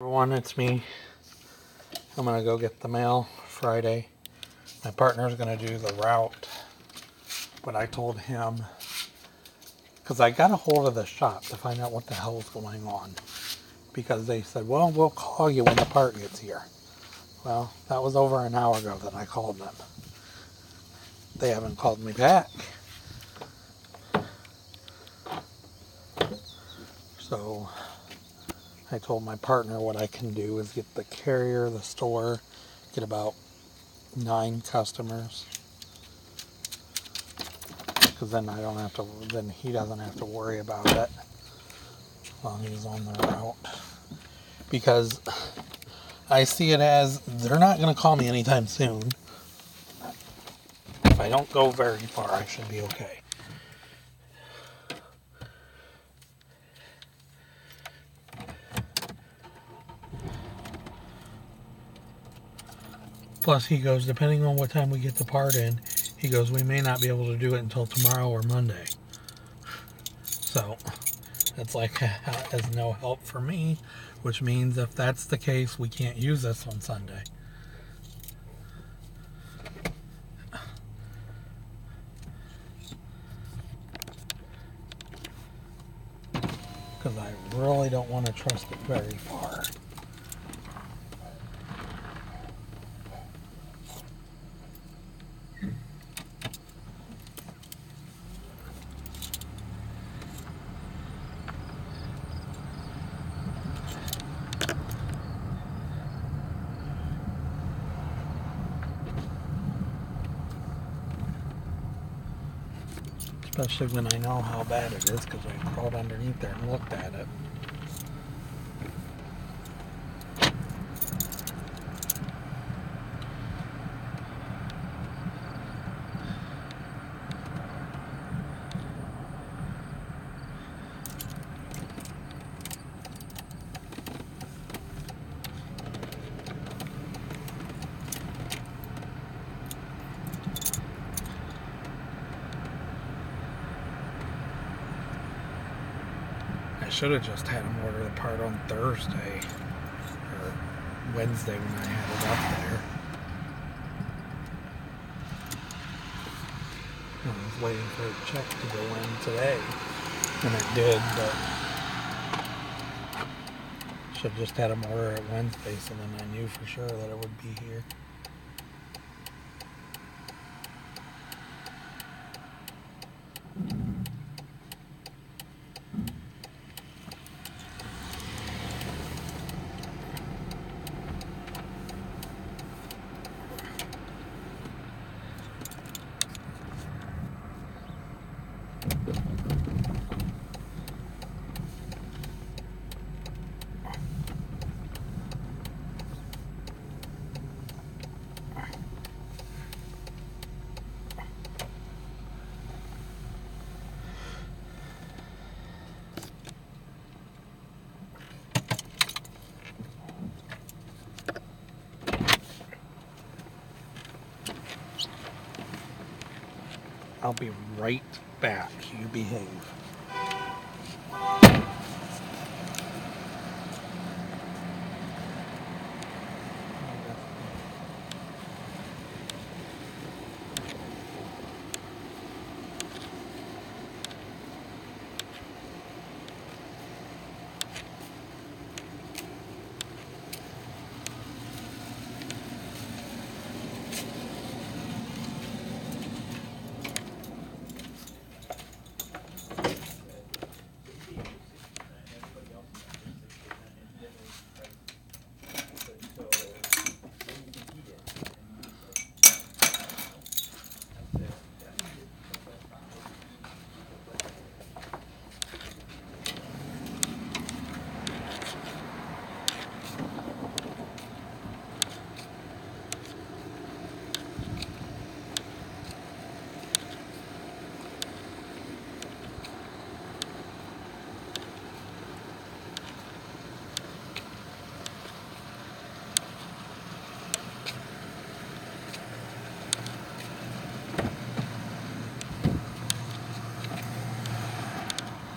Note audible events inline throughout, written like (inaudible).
Everyone, it's me. I'm gonna go get the mail Friday. My partner's gonna do the route, but I told him because I got a hold of the shop to find out what the hell's going on. Because they said, well, we'll call you when the part gets here. Well, that was over an hour ago that I called them. They haven't called me back. So I told my partner what I can do is get the carrier, the store, get about nine customers. Because then I don't have to, then he doesn't have to worry about it while he's on the route. Because I see it as they're not going to call me anytime soon. If I don't go very far, I should be okay. Plus, he goes, depending on what time we get the part in, he goes, we may not be able to do it until tomorrow or Monday. So, it's like, (laughs) has no help for me, which means if that's the case, we can't use this on Sunday. (sighs) Because I really don't want to trust it very far. Especially when I know how bad it is because I crawled underneath there and looked at it. I should have just had him order the part on Thursday or Wednesday when I had it up there. I was waiting for a check to go in today, and it did, but should have just had him order it Wednesday so then I knew for sure that it would be here. I'll be right back. You behave.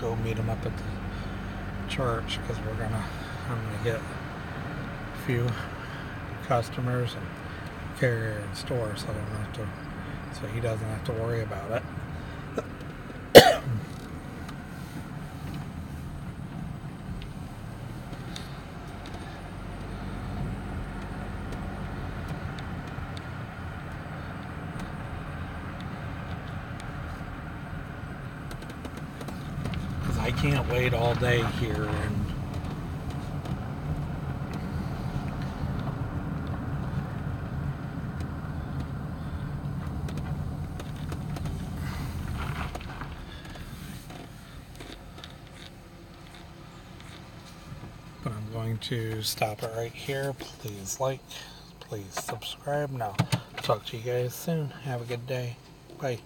go meet him up at the church because we're gonna I'm gonna get a few customers and carrier and store so I don't have to so he doesn't have to worry about it. Because I can't wait all day here and but I'm going to stop it right here. Please like, please subscribe. Now, talk to you guys soon. Have a good day. Bye.